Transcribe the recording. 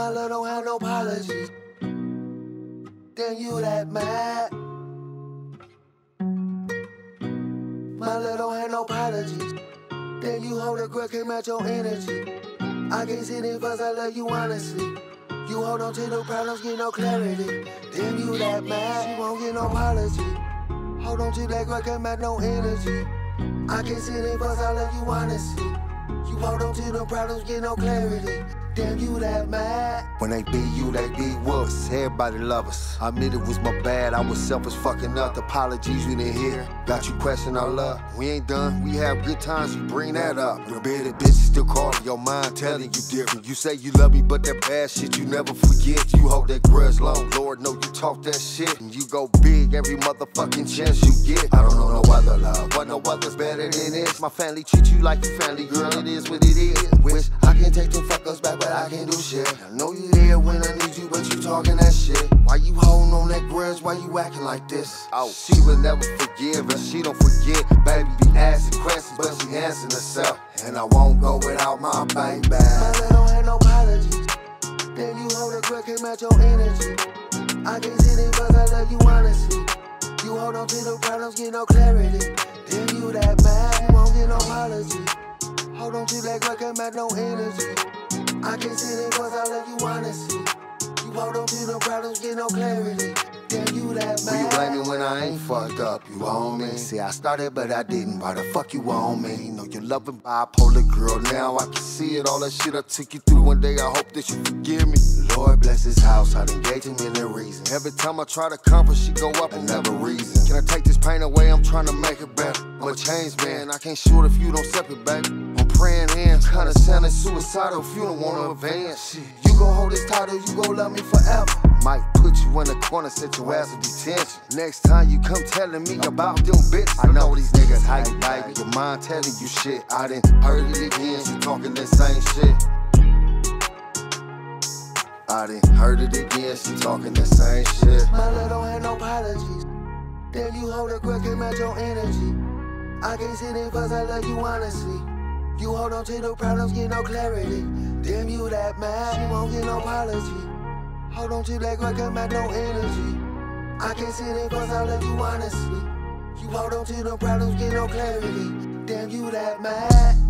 My love don't have no apologies. Then you that mad. My love don't have no apologies. Then you hold a girl, can't match your energy. I can't see in cause I love you honestly. You hold on to no problems, get no clarity. Then you that mad, she won't get no apology. Hold on to that girl, can't match no energy. I can't see in cause I love you honestly. You hold on to no problems, get no clarity. Damn, you that mad. When they be you, they be wuss. Everybody love us. I admit it was my bad. I was selfish, fucking up. Apologies you didn't hear. Got you question our love. We ain't done. We have good times. You bring that up. The bitter bitch still calling your mind, telling you different. You say you love me, but that bad shit you never forget. You hold that grudge long. Lord know you talk that shit, and you go big every motherfucking chance you get. I don't know no other love. What no other's better than this. My family treat you like your family, girl. It is what it is. Wish can take them fuckers back, but I can't do shit. I know you there when I need you, but you talking that shit. Why you holding on that grudge? Why you acting like this? Oh, she will never forgive, and she don't forget. Baby be asking questions, but she answering herself. And I won't go without my baby. My love don't have no apologies. Then you hold a grudge, can't match your energy. I can't see in cause I love you honestly. You hold on to the problems, get no clarity. Match no energy. I can't sit in cause I love you honestly. You hold on to the problems, get no clarity. Fucked up? You on me? See, I started, but I didn't. Why the fuck you on me? Know you're loving bipolar girl now. I can see it. All that shit I took you through one day. I hope that you forgive me. Lord bless his house. I done gave him any reason. Every time I try to comfort, she go up another reason. Can I take this pain away? I'm trying to make it better. I'm a change man. I can't shoot if you don't step it, baby. I'm praying hands. Kinda sounding suicidal if you don't wanna advance. You gon' hold this title, you gon' love me forever. Might put you in a corner, set your ass in detention. Next time you come telling me about them bitches, I know these niggas how you baby. Your mind telling you shit. I done heard it again, she talking that same shit. I done heard it again, she talking the same shit. My love don't have no apologies. Then you hold a girl, can't match your energy. I can't sit in cause I love you honestly. You hold on to the problems, get no clarity. Damn, you that mad, you won't get no apology. Hold on to that girl, can't match no energy. I can't sit in cause I love you honestly. You hold on to the problems, get no clarity. Damn, you that mad.